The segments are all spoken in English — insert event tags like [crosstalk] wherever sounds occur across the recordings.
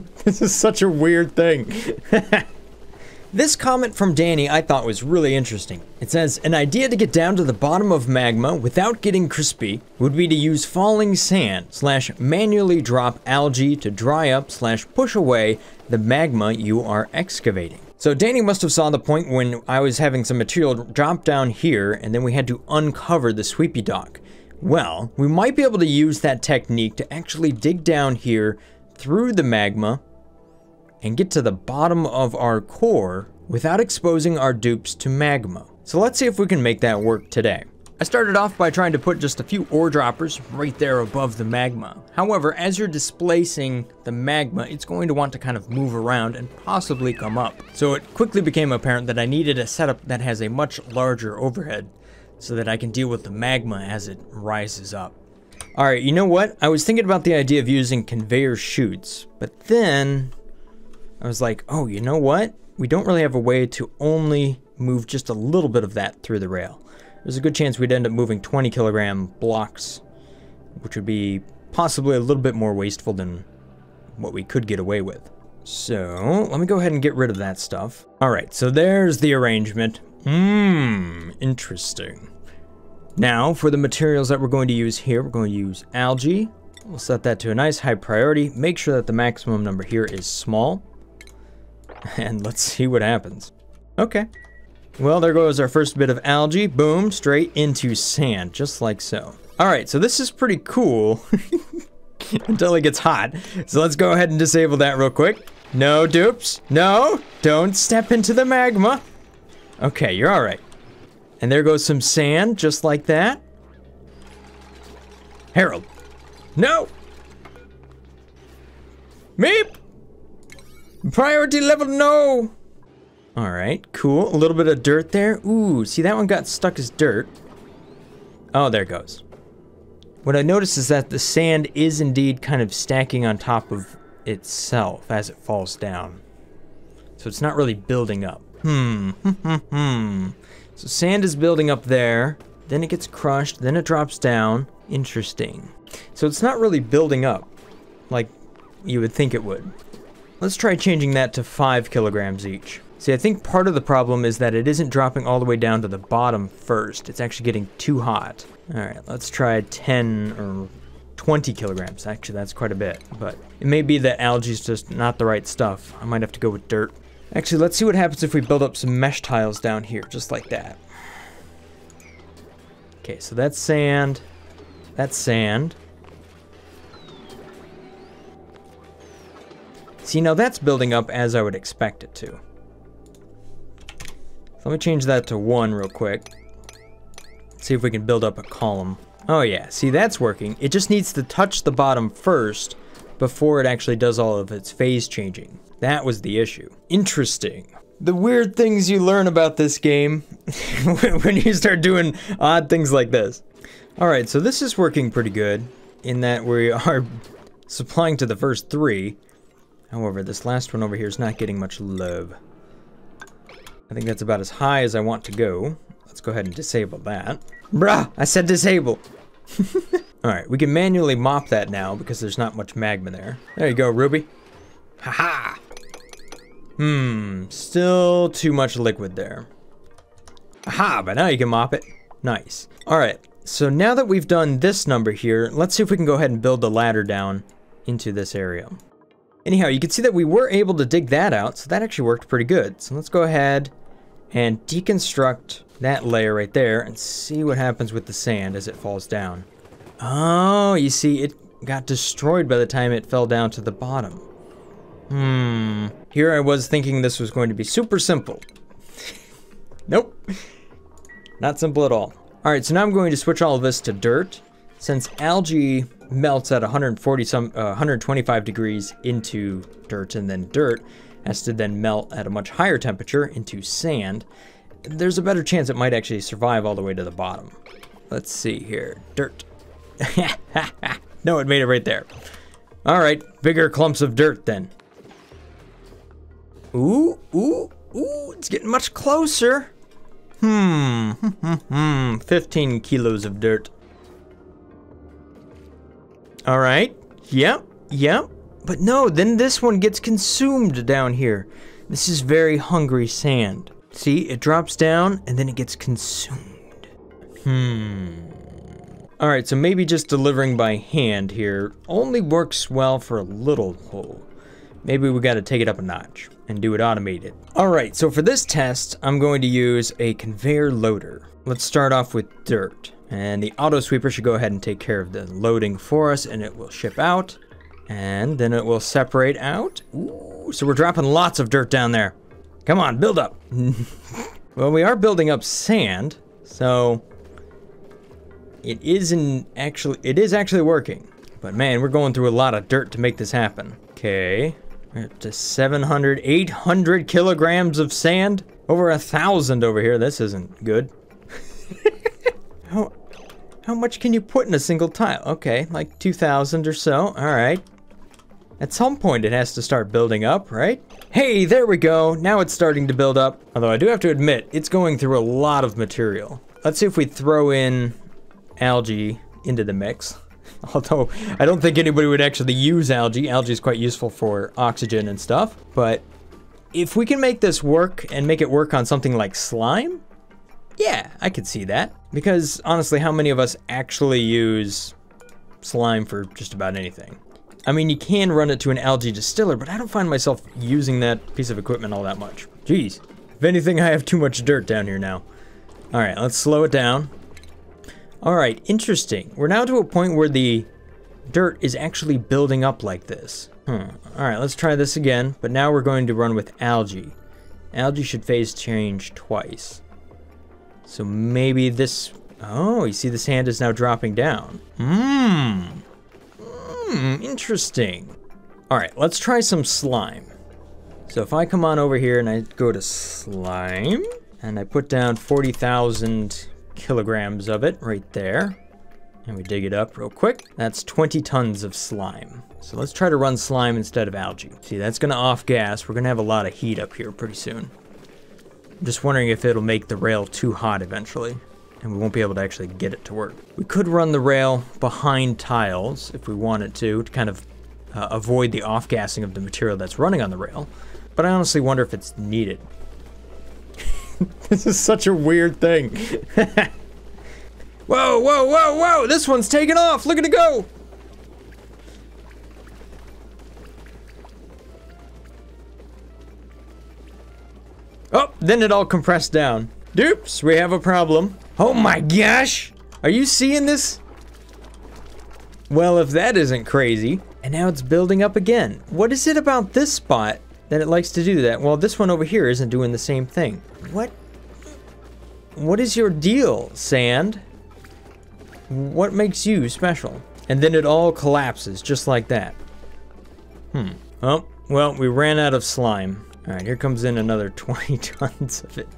[laughs] this is such a weird thing. [laughs] This comment from Danny I thought was really interesting. It says, An idea to get down to the bottom of magma without getting crispy would be to use falling sand slash manually drop algae to dry up slash push away the magma you are excavating. So Danny must have saw the point when I was having some material drop down here and then we had to uncover the sweepy dock. Well, we might be able to use that technique to actually dig down here through the magma and get to the bottom of our core without exposing our dupes to magma. So let's see if we can make that work today. I started off by trying to put just a few ore droppers right there above the magma. However, as you're displacing the magma, it's going to want to kind of move around and possibly come up. So it quickly became apparent that I needed a setup that has a much larger overhead so that I can deal with the magma as it rises up. Alright, you know what? I was thinking about the idea of using conveyor chutes, but then I was like, oh, you know what? We don't really have a way to only move just a little bit of that through the rail. There's a good chance we'd end up moving 20 kilogram blocks, which would be possibly a little bit more wasteful than what we could get away with. So, let me go ahead and get rid of that stuff. All right, so there's the arrangement. Mmm, interesting. Now, for the materials that we're going to use here, we're going to use algae. We'll set that to a nice high priority. Make sure that the maximum number here is small. [laughs] and let's see what happens. Okay. Well, there goes our first bit of algae. Boom, straight into sand, just like so. All right, so this is pretty cool [laughs] until it gets hot. So let's go ahead and disable that real quick. No dupes. No, don't step into the magma. Okay, you're all right. And there goes some sand, just like that. Harold. No. Meep. Priority level, no! Alright, cool. A little bit of dirt there. Ooh, see that one got stuck as dirt. Oh, there it goes. What I notice is that the sand is indeed kind of stacking on top of itself as it falls down. So it's not really building up. Hmm, hmm. [laughs] So sand is building up there, then it gets crushed, then it drops down. Interesting. So it's not really building up like you would think it would. Let's try changing that to 5 kilograms each. See, I think part of the problem is that it isn't dropping all the way down to the bottom first. It's actually getting too hot. All right, let's try 10 or 20 kilograms. Actually, that's quite a bit, but it may be that algae's just not the right stuff. I might have to go with dirt. Actually, let's see what happens if we build up some mesh tiles down here, just like that. Okay, so that's sand. That's sand. See, now that's building up as I would expect it to. Let me change that to one real quick. See if we can build up a column. Oh yeah, see that's working. It just needs to touch the bottom first before it actually does all of its phase changing. That was the issue. Interesting. The weird things you learn about this game [laughs] when you start doing odd things like this. Alright, so this is working pretty good in that we are [laughs] supplying to the first three. However, this last one over here is not getting much love. I think that's about as high as I want to go. Let's go ahead and disable that. Bruh, I said disable. [laughs] Alright, we can manually mop that now because there's not much magma there. There you go, Ruby. Haha! -ha. Hmm, still too much liquid there. Aha, but now you can mop it. Nice. Alright, so now that we've done this number here, let's see if we can go ahead and build the ladder down into this area. Anyhow, you can see that we were able to dig that out, so that actually worked pretty good. So let's go ahead and deconstruct that layer right there and see what happens with the sand as it falls down. Oh, you see, it got destroyed by the time it fell down to the bottom. Hmm. Here I was thinking this was going to be super simple. nope. Not simple at all. Alright, so now I'm going to switch all of this to dirt. Since algae melts at 140 some uh, 125 degrees into dirt and then dirt has to then melt at a much higher temperature into sand there's a better chance it might actually survive all the way to the bottom let's see here dirt [laughs] no it made it right there all right bigger clumps of dirt then ooh ooh ooh it's getting much closer hmm hmm, [laughs] hmm, 15 kilos of dirt all right. Yep. Yep. But no, then this one gets consumed down here. This is very hungry sand. See, it drops down and then it gets consumed. Hmm. All right, so maybe just delivering by hand here only works well for a little hole. Maybe we gotta take it up a notch and do it automated. All right, so for this test, I'm going to use a conveyor loader. Let's start off with dirt. And the auto sweeper should go ahead and take care of the loading for us and it will ship out. And then it will separate out. Ooh, so we're dropping lots of dirt down there. Come on, build up. [laughs] well, we are building up sand, so it isn't actually, it is actually working. But man, we're going through a lot of dirt to make this happen. Okay, we're up to 700, 800 kilograms of sand. Over a thousand over here. This isn't good. [laughs] how, how much can you put in a single tile? Okay, like 2,000 or so. All right. At some point it has to start building up, right? Hey, there we go. Now it's starting to build up. Although I do have to admit, it's going through a lot of material. Let's see if we throw in algae into the mix. [laughs] Although I don't think anybody would actually use algae. Algae is quite useful for oxygen and stuff. But if we can make this work and make it work on something like slime, yeah, I could see that. Because honestly, how many of us actually use slime for just about anything? I mean, you can run it to an algae distiller, but I don't find myself using that piece of equipment all that much. Jeez. If anything, I have too much dirt down here now. All right, let's slow it down. All right, interesting. We're now to a point where the dirt is actually building up like this. Hmm. All right, let's try this again, but now we're going to run with algae. Algae should phase change twice. So maybe this... Oh, you see the sand is now dropping down. Mmm. Hmm, interesting. All right, let's try some slime. So if I come on over here and I go to slime, and I put down 40,000 kilograms of it right there, and we dig it up real quick, that's 20 tons of slime. So let's try to run slime instead of algae. See, that's gonna off gas. We're gonna have a lot of heat up here pretty soon. I'm just wondering if it'll make the rail too hot eventually and we won't be able to actually get it to work. We could run the rail behind tiles if we wanted to, to kind of uh, avoid the off-gassing of the material that's running on the rail, but I honestly wonder if it's needed. [laughs] this is such a weird thing. whoa, whoa, whoa, whoa! This one's taking off! Look at it go! Oh, then it all compressed down. Doops, we have a problem. Oh my gosh! Are you seeing this? Well, if that isn't crazy. And now it's building up again. What is it about this spot that it likes to do that? Well, this one over here isn't doing the same thing. What? What is your deal, sand? What makes you special? And then it all collapses just like that. Hmm. Oh, well, we ran out of slime. All right, here comes in another [laughs] 20 tons of it.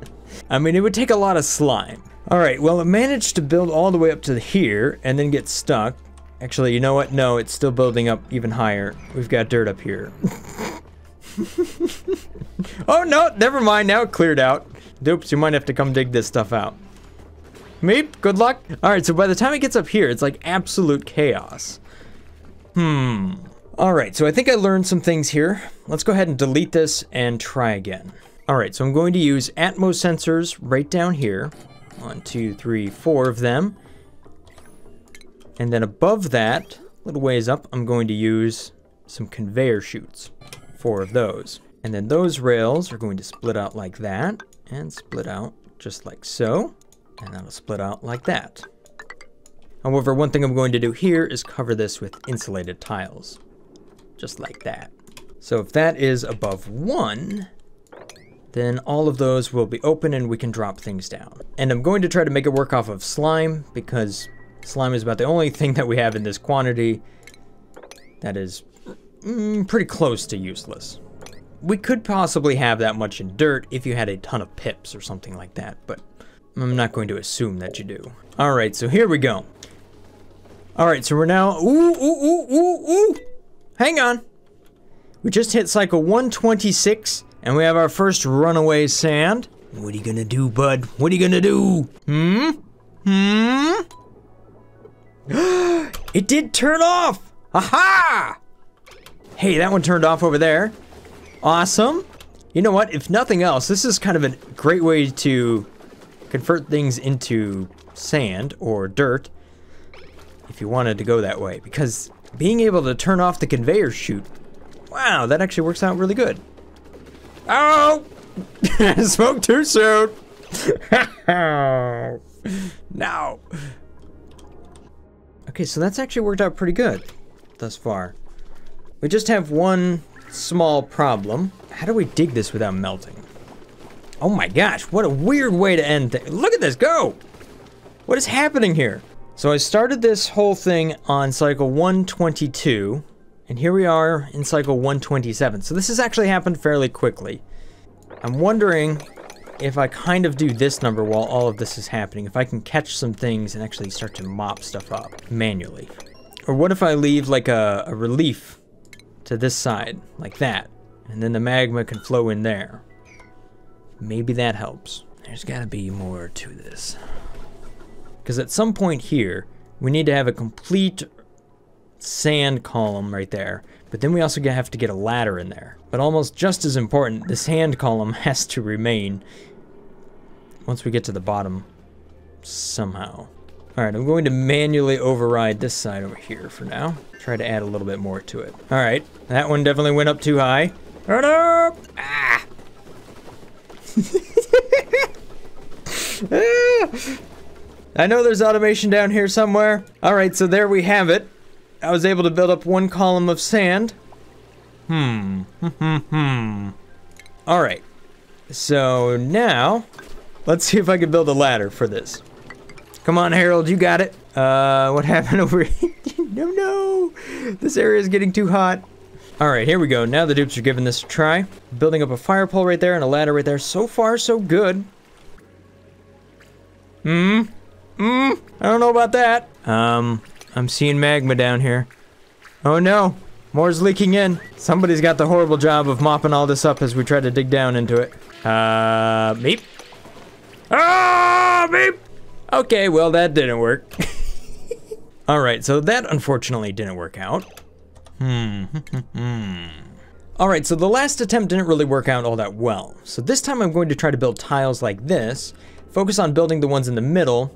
[laughs] I mean, it would take a lot of slime. All right, well, it managed to build all the way up to here and then get stuck. Actually, you know what? No, it's still building up even higher. We've got dirt up here. [laughs] [laughs] oh, no, never mind. Now it cleared out. Dupes, you might have to come dig this stuff out. Meep, good luck. All right, so by the time it gets up here, it's like absolute chaos. Hmm. All right, so I think I learned some things here. Let's go ahead and delete this and try again. All right, so I'm going to use Atmos sensors right down here. One, two, three, four of them. And then above that, a little ways up, I'm going to use some conveyor chutes. Four of those. And then those rails are going to split out like that, and split out just like so. And that'll split out like that. However, one thing I'm going to do here is cover this with insulated tiles. Just like that. So if that is above one, then all of those will be open and we can drop things down. And I'm going to try to make it work off of slime because slime is about the only thing that we have in this quantity that is mm, pretty close to useless. We could possibly have that much in dirt if you had a ton of pips or something like that, but I'm not going to assume that you do. All right, so here we go. All right, so we're now, ooh, ooh, ooh, ooh, ooh. Hang on. We just hit cycle 126 and we have our first runaway sand. What are you gonna do, bud? What are you gonna do? Hmm? Hmm? [gasps] it did turn off! Aha! Hey, that one turned off over there. Awesome. You know what? If nothing else, this is kind of a great way to convert things into sand or dirt if you wanted to go that way because being able to turn off the conveyor chute wow that actually works out really good oh [laughs] spoke too soon [laughs] no okay so that's actually worked out pretty good thus far we just have one small problem how do we dig this without melting Oh my gosh, what a weird way to end things. Look at this, go! What is happening here? So I started this whole thing on cycle 122, and here we are in cycle 127. So this has actually happened fairly quickly. I'm wondering if I kind of do this number while all of this is happening, if I can catch some things and actually start to mop stuff up manually. Or what if I leave like a, a relief to this side, like that, and then the magma can flow in there. Maybe that helps. There's gotta be more to this. Because at some point here, we need to have a complete sand column right there. But then we also have to get a ladder in there. But almost just as important, the sand column [laughs] has to remain once we get to the bottom somehow. Alright, I'm going to manually override this side over here for now. Try to add a little bit more to it. Alright, that one definitely went up too high. Run up! Ah! [laughs] I know there's automation down here somewhere. All right, so there we have it. I was able to build up one column of sand. Hmm. Hmm. [laughs] Hmm. All right. So now, let's see if I can build a ladder for this. Come on, Harold, you got it. Uh, what [laughs] happened over here? [laughs] no, no. This area is getting too hot. Alright, here we go. Now the dupes are giving this a try. Building up a fire pole right there and a ladder right there. So far, so good. Hmm? Hmm? I don't know about that. Um, I'm seeing magma down here. Oh no. More's leaking in. Somebody's got the horrible job of mopping all this up as we try to dig down into it. Uh, meep. Ah, meep! Okay, well, that didn't work. [laughs] Alright, so that unfortunately didn't work out. Hmm. [laughs] Alright, so the last attempt didn't really work out all that well. So this time I'm going to try to build tiles like this, focus on building the ones in the middle,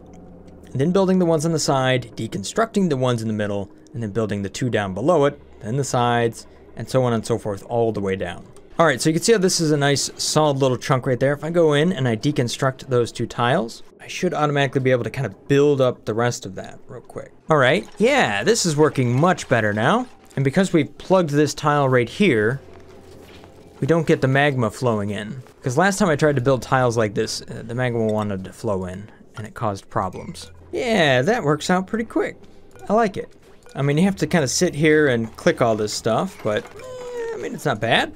then building the ones on the side, deconstructing the ones in the middle, and then building the two down below it, then the sides, and so on and so forth all the way down. Alright, so you can see how this is a nice solid little chunk right there. If I go in and I deconstruct those two tiles, I should automatically be able to kind of build up the rest of that real quick. Alright, yeah, this is working much better now. And because we've plugged this tile right here, we don't get the magma flowing in. Because last time I tried to build tiles like this, uh, the magma wanted to flow in, and it caused problems. Yeah, that works out pretty quick. I like it. I mean, you have to kind of sit here and click all this stuff, but, eh, I mean, it's not bad.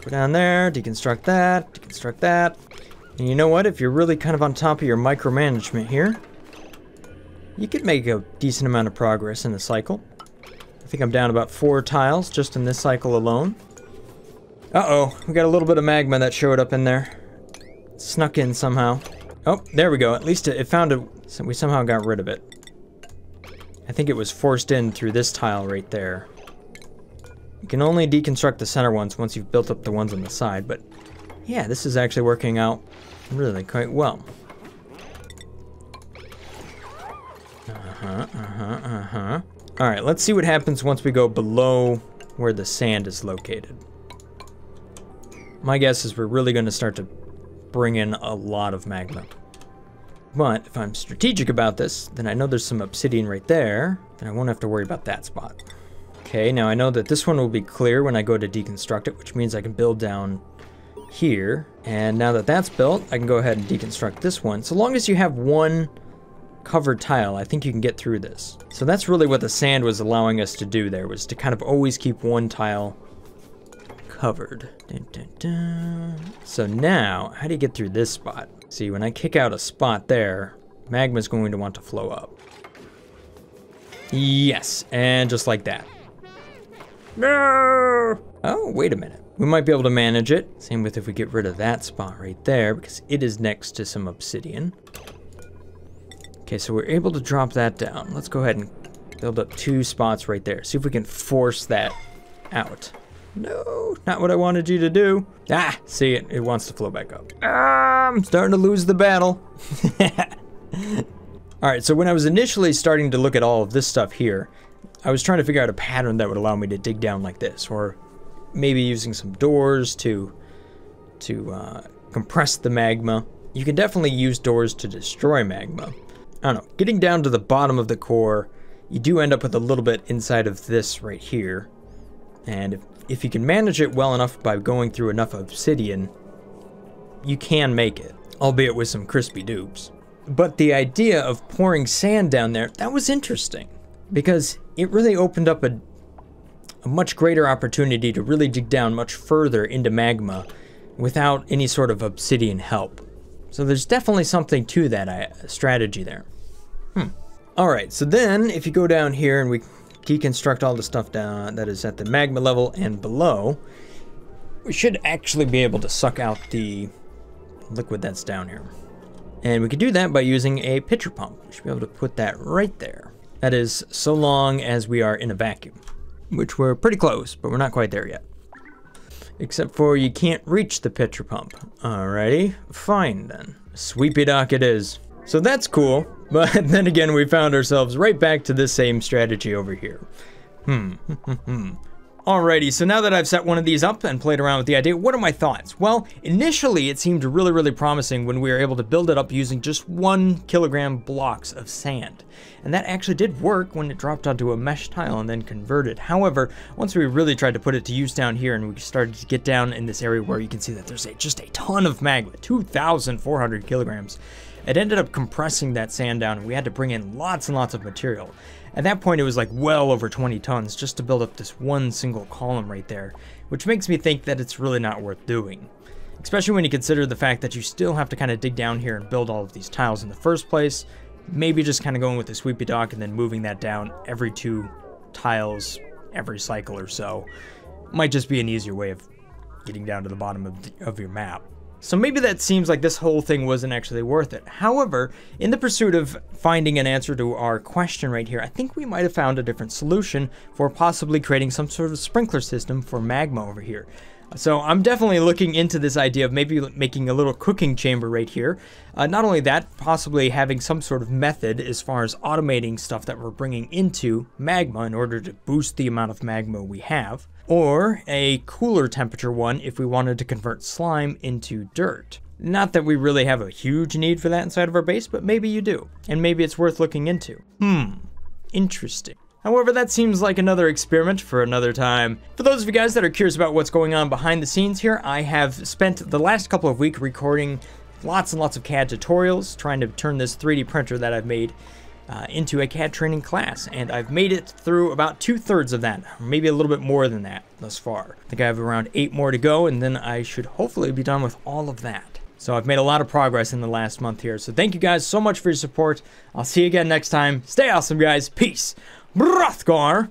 Go down there, deconstruct that, deconstruct that. And you know what? If you're really kind of on top of your micromanagement here, you could make a decent amount of progress in the cycle. I think I'm down about four tiles just in this cycle alone. Uh-oh, we got a little bit of magma that showed up in there. Snuck in somehow. Oh, there we go. At least it, it found it. So we somehow got rid of it. I think it was forced in through this tile right there. You can only deconstruct the center ones once you've built up the ones on the side, but yeah, this is actually working out really quite well. Uh-huh, uh-huh, uh-huh. All right, let's see what happens once we go below where the sand is located. My guess is we're really going to start to bring in a lot of magma. But if I'm strategic about this, then I know there's some obsidian right there, then I won't have to worry about that spot. Okay, now I know that this one will be clear when I go to deconstruct it, which means I can build down here. And now that that's built, I can go ahead and deconstruct this one. So long as you have one covered tile, I think you can get through this. So that's really what the sand was allowing us to do there, was to kind of always keep one tile covered. Dun, dun, dun. So now, how do you get through this spot? See, when I kick out a spot there, magma's going to want to flow up. Yes, and just like that. No! Oh, wait a minute. We might be able to manage it. Same with if we get rid of that spot right there, because it is next to some obsidian. Okay, so we're able to drop that down. Let's go ahead and build up two spots right there. See if we can force that out. No, not what I wanted you to do. Ah, see it, it wants to flow back up. Ah, I'm starting to lose the battle. [laughs] all right, so when I was initially starting to look at all of this stuff here, I was trying to figure out a pattern that would allow me to dig down like this, or maybe using some doors to to uh, compress the magma. You can definitely use doors to destroy magma. I don't know, getting down to the bottom of the core, you do end up with a little bit inside of this right here. And if, if you can manage it well enough by going through enough obsidian, you can make it, albeit with some crispy dupes. But the idea of pouring sand down there, that was interesting because it really opened up a, a much greater opportunity to really dig down much further into magma without any sort of obsidian help. So there's definitely something to that uh, strategy there. Hmm. All right, so then if you go down here and we deconstruct all the stuff down that is at the magma level and below, we should actually be able to suck out the liquid that's down here. And we could do that by using a pitcher pump. We should be able to put that right there. That is so long as we are in a vacuum, which we're pretty close, but we're not quite there yet. Except for you can't reach the pitcher pump. Alrighty, fine then. Sweepy dock it is. So that's cool, [laughs] but then again we found ourselves right back to this same strategy over here. Hmm, [laughs] hmm, hmm, hmm. Alrighty, so now that I've set one of these up and played around with the idea, what are my thoughts? Well, initially it seemed really, really promising when we were able to build it up using just one kilogram blocks of sand. And that actually did work when it dropped onto a mesh tile and then converted. However, once we really tried to put it to use down here and we started to get down in this area where you can see that there's a, just a ton of magma, 2,400 kilograms, it ended up compressing that sand down and we had to bring in lots and lots of material. At that point, it was like well over 20 tons just to build up this one single column right there, which makes me think that it's really not worth doing. Especially when you consider the fact that you still have to kind of dig down here and build all of these tiles in the first place. Maybe just kind of going with the sweepy dock and then moving that down every two tiles every cycle or so might just be an easier way of getting down to the bottom of, the, of your map. So maybe that seems like this whole thing wasn't actually worth it. However, in the pursuit of finding an answer to our question right here, I think we might have found a different solution for possibly creating some sort of sprinkler system for magma over here. So I'm definitely looking into this idea of maybe making a little cooking chamber right here. Uh, not only that, possibly having some sort of method as far as automating stuff that we're bringing into magma in order to boost the amount of magma we have or a cooler temperature one if we wanted to convert slime into dirt. Not that we really have a huge need for that inside of our base, but maybe you do, and maybe it's worth looking into. Hmm, interesting. However, that seems like another experiment for another time. For those of you guys that are curious about what's going on behind the scenes here, I have spent the last couple of weeks recording lots and lots of CAD tutorials, trying to turn this 3D printer that I've made uh, into a CAD training class, and I've made it through about two thirds of that, maybe a little bit more than that thus far. I think I have around eight more to go, and then I should hopefully be done with all of that. So I've made a lot of progress in the last month here. So thank you guys so much for your support. I'll see you again next time. Stay awesome, guys. Peace. Brothgar.